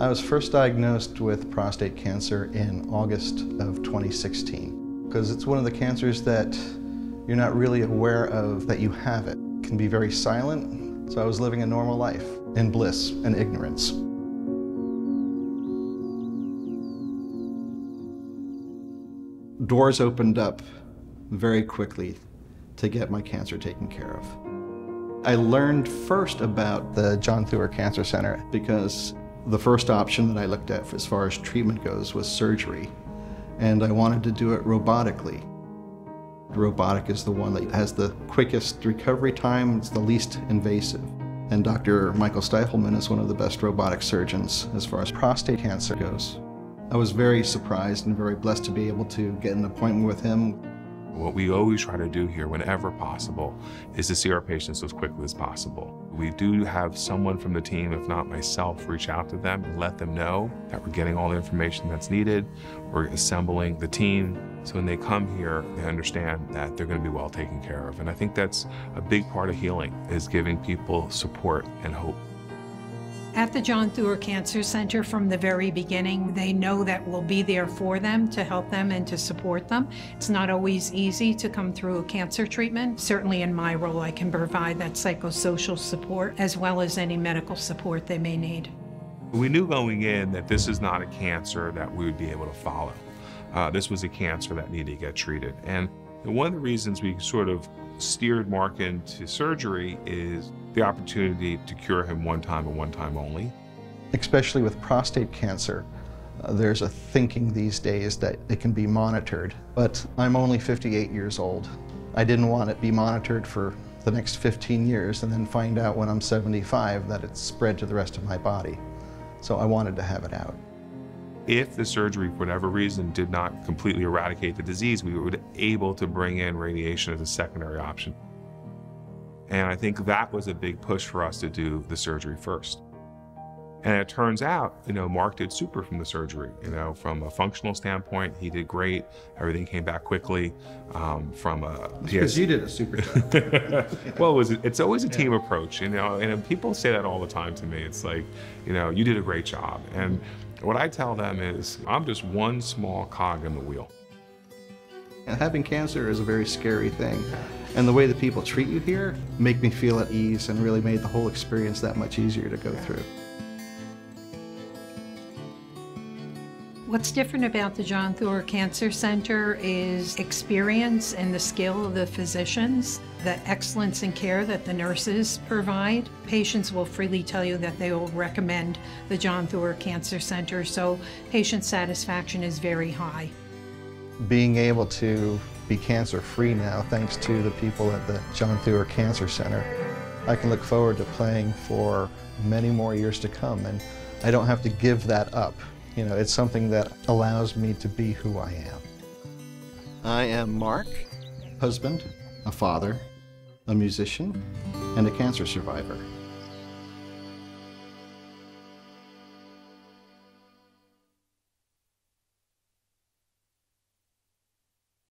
I was first diagnosed with prostate cancer in August of 2016 because it's one of the cancers that you're not really aware of that you have it. it can be very silent, so I was living a normal life in bliss and ignorance. Doors opened up very quickly to get my cancer taken care of. I learned first about the John Theurer Cancer Center because the first option that I looked at as far as treatment goes was surgery, and I wanted to do it robotically. Robotic is the one that has the quickest recovery time, it's the least invasive. And Dr. Michael Stifelman is one of the best robotic surgeons as far as prostate cancer goes. I was very surprised and very blessed to be able to get an appointment with him. What we always try to do here, whenever possible, is to see our patients as quickly as possible. We do have someone from the team, if not myself, reach out to them and let them know that we're getting all the information that's needed. We're assembling the team. So when they come here, they understand that they're going to be well taken care of. And I think that's a big part of healing, is giving people support and hope. At the John Theurer Cancer Center from the very beginning, they know that we'll be there for them to help them and to support them. It's not always easy to come through a cancer treatment. Certainly in my role, I can provide that psychosocial support as well as any medical support they may need. We knew going in that this is not a cancer that we would be able to follow. Uh, this was a cancer that needed to get treated. And one of the reasons we sort of steered Mark into surgery is the opportunity to cure him one time and one time only. Especially with prostate cancer, uh, there's a thinking these days that it can be monitored, but I'm only 58 years old. I didn't want it be monitored for the next 15 years and then find out when I'm 75 that it's spread to the rest of my body. So I wanted to have it out. If the surgery, for whatever reason, did not completely eradicate the disease, we were able to bring in radiation as a secondary option. And I think that was a big push for us to do the surgery first. And it turns out, you know, Mark did super from the surgery. You know, from a functional standpoint, he did great. Everything came back quickly. Um, from a because you did a super job. well, it was, it's always a team yeah. approach, you know. And people say that all the time to me. It's like, you know, you did a great job. And what I tell them is, I'm just one small cog in the wheel. And having cancer is a very scary thing. And the way that people treat you here make me feel at ease and really made the whole experience that much easier to go through. What's different about the John Theurer Cancer Center is experience and the skill of the physicians, the excellence in care that the nurses provide. Patients will freely tell you that they will recommend the John Theurer Cancer Center, so patient satisfaction is very high. Being able to be cancer free now thanks to the people at the John Theurer Cancer Center, I can look forward to playing for many more years to come and I don't have to give that up. You know, it's something that allows me to be who I am. I am Mark, husband, a father, a musician, and a cancer survivor.